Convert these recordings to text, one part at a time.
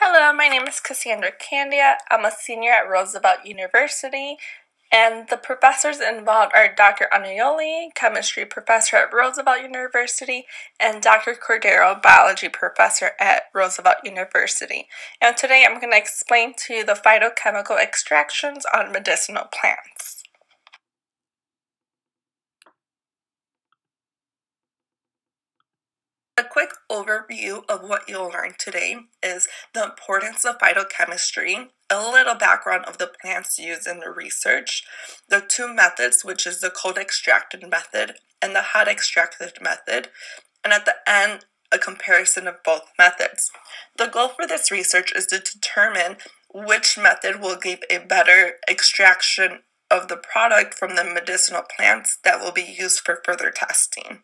Hello, my name is Casandra Candia. I'm a senior at Roosevelt University, and the professors involved are Dr. Anioli, chemistry professor at Roosevelt University, and Dr. Cordero, biology professor at Roosevelt University. And today I'm going to explain to you the phytochemical extractions on medicinal plants. A quick overview of what you'll learn today is the importance of phytochemistry, a little background of the plants used in the research, the two methods, which is the cold extracted method and the hot extracted method, and at the end, a comparison of both methods. The goal for this research is to determine which method will give a better extraction of the product from the medicinal plants that will be used for further testing.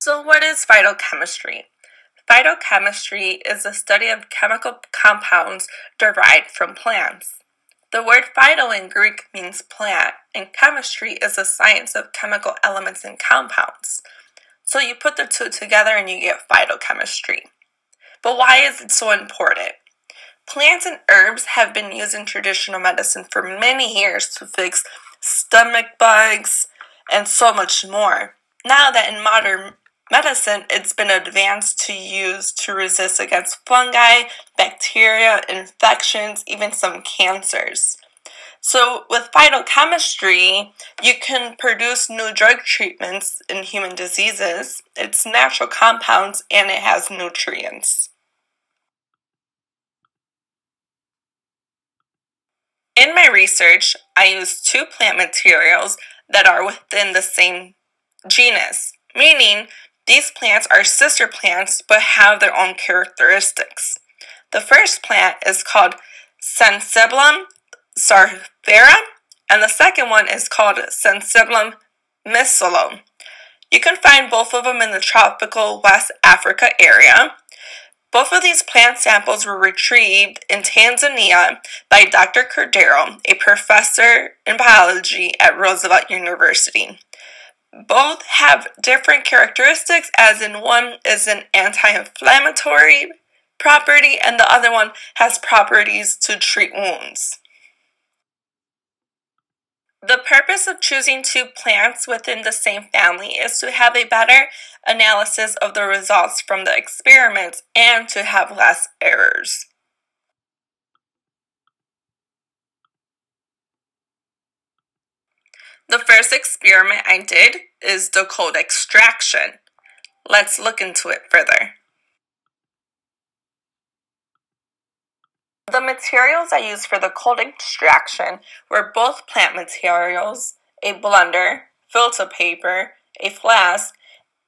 So, what is phytochemistry? Phytochemistry is the study of chemical compounds derived from plants. The word phyto in Greek means plant, and chemistry is the science of chemical elements and compounds. So you put the two together and you get phytochemistry. But why is it so important? Plants and herbs have been used in traditional medicine for many years to fix stomach bugs and so much more. Now that in modern medicine, it's been advanced to use to resist against fungi, bacteria, infections, even some cancers. So, with phytochemistry, you can produce new drug treatments in human diseases. It's natural compounds and it has nutrients. In my research, I used two plant materials that are within the same genus, meaning these plants are sister plants but have their own characteristics. The first plant is called Synsepalum scirifera, and the second one is called Synsepalum missulum. You can find both of them in the tropical West Africa area. Both of these plant samples were retrieved in Tanzania by Dr. Cordero, a professor in biology at Roosevelt University both have different characteristics, as in one is an anti inflammatory property and the other one has properties to treat wounds. The purpose of choosing two plants within the same family is to have a better analysis of the results from the experiments and to have less errors. The first experiment I did is the cold extraction. Let's look into it further. The materials I used for the cold extraction were both plant materials, a blender, filter paper, a flask,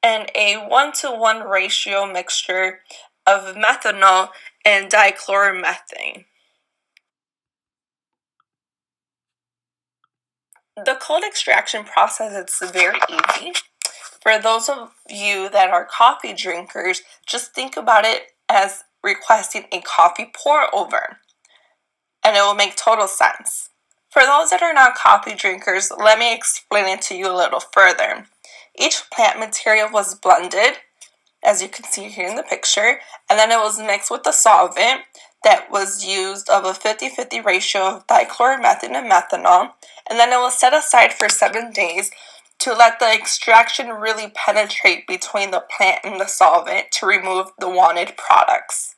and a 1 to 1 ratio mixture of methanol and dichloromethane. The cold extraction process is very easy. For those of you that are coffee drinkers, just think about it as requesting a coffee pour over, and it will make total sense. For those that are not coffee drinkers, let me explain it to you a little further. Each plant material was blended, as you can see here in the picture, and then it was mixed with the solvent that was used of a 50-50 ratio of dichloromethane and methanol, and then it was set aside for seven days to let the extraction really penetrate between the plant and the solvent to remove the wanted products.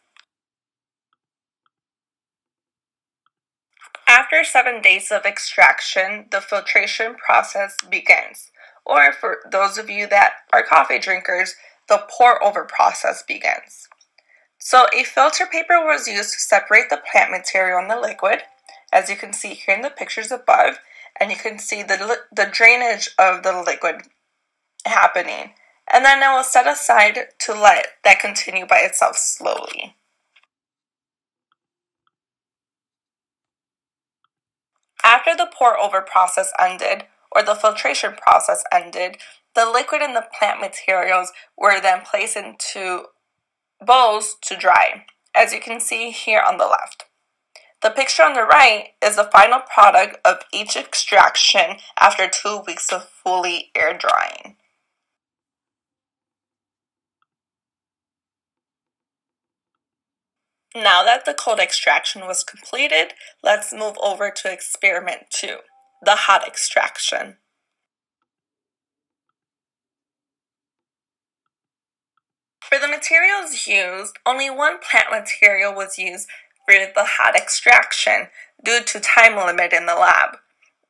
After seven days of extraction, the filtration process begins. Or for those of you that are coffee drinkers, the pour over process begins. So a filter paper was used to separate the plant material and the liquid, as you can see here in the pictures above, and you can see the, the drainage of the liquid happening. And then it was set aside to let that continue by itself slowly. After the pour over process ended, or the filtration process ended, the liquid and the plant materials were then placed into bowls to dry, as you can see here on the left. The picture on the right is the final product of each extraction after two weeks of fully air drying. Now that the cold extraction was completed, let's move over to experiment two, the hot extraction. For the materials used, only one plant material was used for the hot extraction due to time limit in the lab.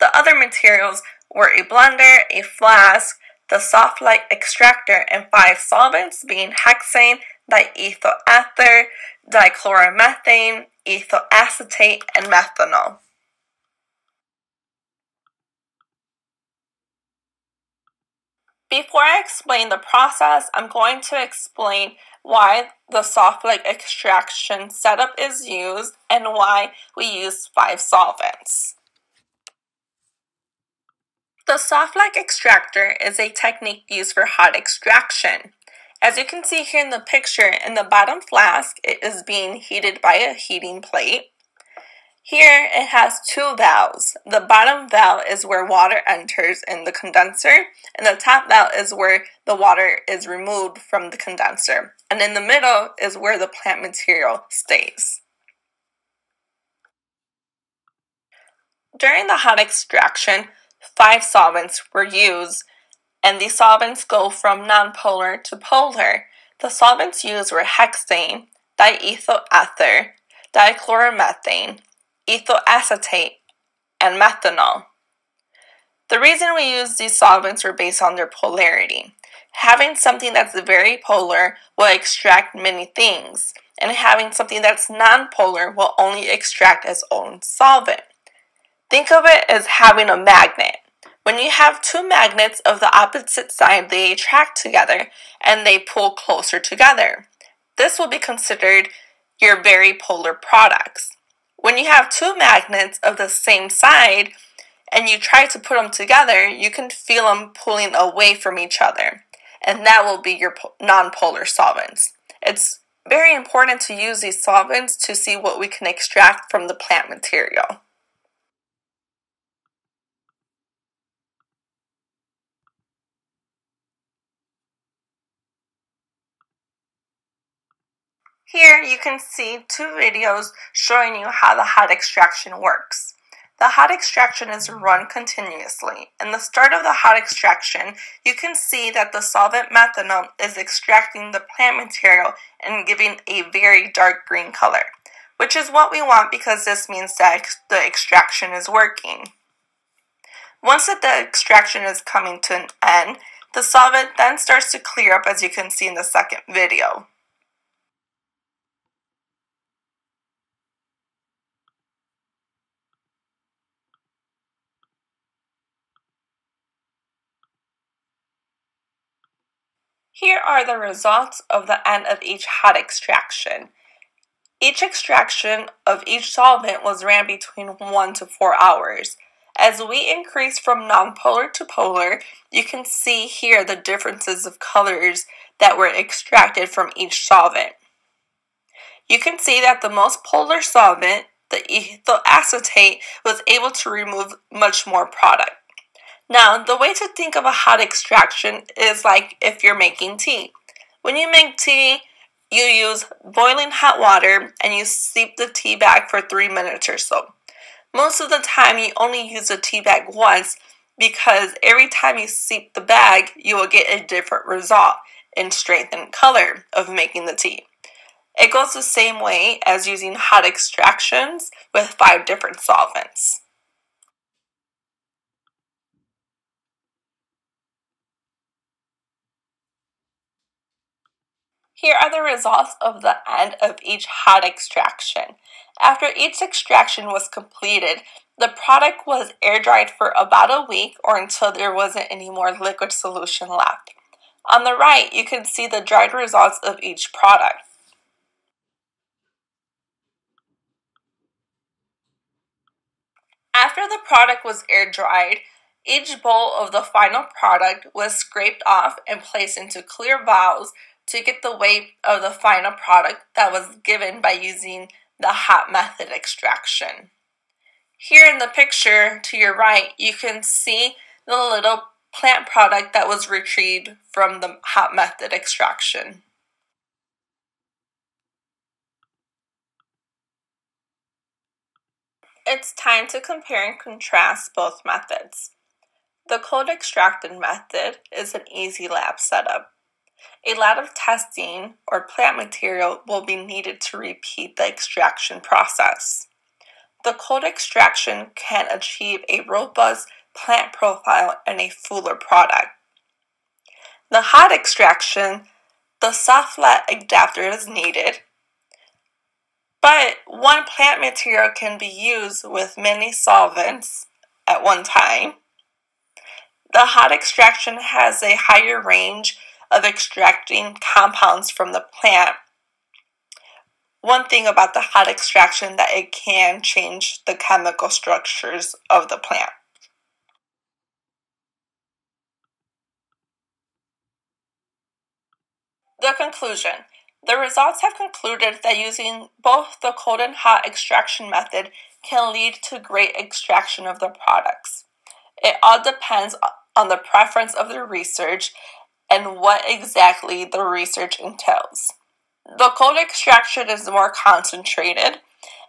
The other materials were a blender, a flask, the Soxhlet extractor, and five solvents being hexane, diethyl ether, dichloromethane, ethyl acetate, and methanol. Before I explain the process, I'm going to explain why the Soxhlet extraction setup is used and why we use five solvents. The Soxhlet extractor is a technique used for hot extraction. As you can see here in the picture, in the bottom flask, it is being heated by a heating plate. Here it has two valves. The bottom valve is where water enters in the condenser, and the top valve is where the water is removed from the condenser. And in the middle is where the plant material stays. During the hot extraction, five solvents were used, and these solvents go from nonpolar to polar. The solvents used were hexane, diethyl ether, dichloromethane, ethyl acetate, and methanol. The reason we use these solvents were based on their polarity. Having something that's very polar will extract many things, and having something that's nonpolar will only extract its own solvent. Think of it as having a magnet. When you have two magnets of the opposite side, they attract together and they pull closer together. This will be considered your very polar products. When you have two magnets of the same side and you try to put them together, you can feel them pulling away from each other. And that will be your nonpolar solvents. It's very important to use these solvents to see what we can extract from the plant material. Here you can see two videos showing you how the hot extraction works. The hot extraction is run continuously. In the start of the hot extraction, you can see that the solvent methanol is extracting the plant material and giving a very dark green color, which is what we want because this means that the extraction is working. Once that the extraction is coming to an end, the solvent then starts to clear up as you can see in the second video. Here are the results of the end of each hot extraction. Each extraction of each solvent was ran between 1 to 4 hours. As we increase from nonpolar to polar, you can see here the differences of colors that were extracted from each solvent. You can see that the most polar solvent, the ethyl acetate, was able to remove much more product. Now, the way to think of a hot extraction is like if you're making tea. When you make tea, you use boiling hot water and you steep the tea bag for three minutes or so. Most of the time, you only use the tea bag once because every time you steep the bag, you will get a different result in strength and color of making the tea. It goes the same way as using hot extractions with five different solvents. Here are the results of the end of each hot extraction. After each extraction was completed, the product was air dried for about a week or until there wasn't any more liquid solution left. On the right, you can see the dried results of each product. After the product was air dried, each bowl of the final product was scraped off and placed into clear vials to get the weight of the final product that was given by using the hot method extraction. Here in the picture to your right, you can see the little plant product that was retrieved from the hot method extraction. It's time to compare and contrast both methods. The cold extracted method is an easy lab setup. A lot of testing or plant material will be needed to repeat the extraction process. The cold extraction can achieve a robust plant profile and a fuller product. The hot extraction, the Soxhlet adapter is needed, but one plant material can be used with many solvents at one time. The hot extraction has a higher range of extracting compounds from the plant. One thing about the hot extraction that it can change the chemical structures of the plant. The conclusion. The results have concluded that using both the cold and hot extraction method can lead to great extraction of the products. It all depends on the preference of the research and what exactly the research entails. The cold extraction is more concentrated,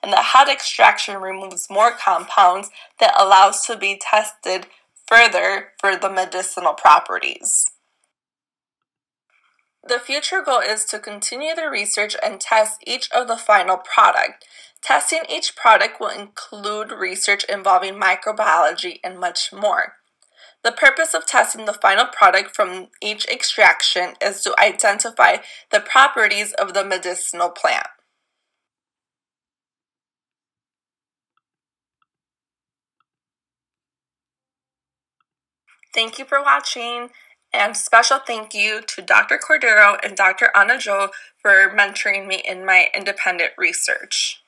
and the hot extraction removes more compounds that allows to be tested further for the medicinal properties. The future goal is to continue the research and test each of the final product. Testing each product will include research involving microbiology and much more. The purpose of testing the final product from each extraction is to identify the properties of the medicinal plant. Thank you for watching, and special thank you to Dr. Cordero and Dr. Anna Jo for mentoring me in my independent research.